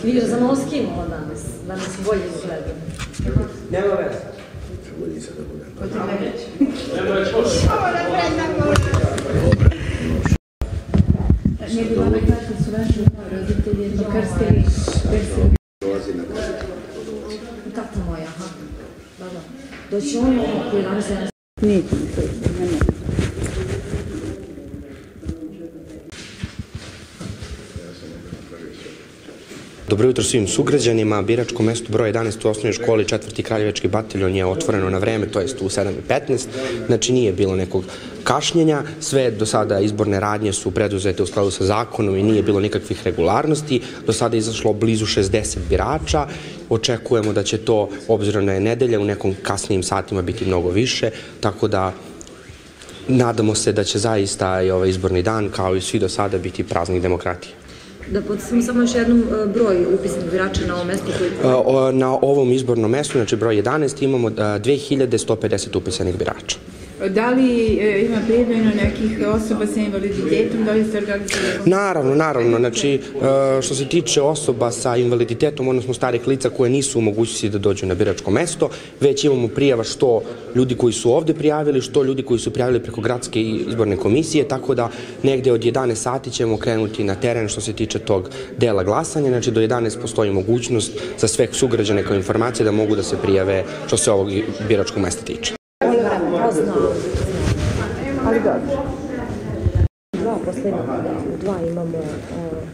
Скільки заморозки молода нас, нам свої зробили. Нема весело. Ne bi vama kako su vaši roditelji krstili krstili. Tata moja, aha. Da, da. Doći koji danas je Nije. Dobro jutro svim sugrađanima. Biračko mesto broj 11 u osnovnoj školi četvrti kraljevački bataljon je otvoreno na vreme, to jest u 7.15. Znači nije bilo nekog kašnjenja. Sve do sada izborne radnje su preduzete u skladu sa zakonom i nije bilo nikakvih regularnosti. Do sada je izašlo blizu 60 birača. Očekujemo da će to, obzirom na je nedelja, u nekom kasnijim satima biti mnogo više, tako da nadamo se da će zaista i ovaj izborni dan, kao i svi do sada, biti praznik demokratije. Da podsjetimo samo još jednom e, broj upisnih birača na ovom mestu koji... O, Na ovom izbornom mestu, znači broj 11, imamo a, 2150 upisanih birača. Da li e, ima prijavljeno nekih osoba sa invaliditetom, da li ste organizovali? Naravno, naravno, znači e, što se tiče osoba sa invaliditetom, odnosno starih lica koje nisu u mogućnosti da dođu na biračko mesto, već imamo prijava što ljudi koji su ovde prijavili, što ljudi koji su prijavili preko gradske izborne komisije, tako da negde od 11 sati ćemo krenuti na teren što se tiče tog dela glasanja, znači do 11 postoji mogućnost za sve sugrađane kao informacije da mogu da se prijave što se ovog biračkog mesta tiče. Poznao. Ali dobro. Dva da, u dva imamo...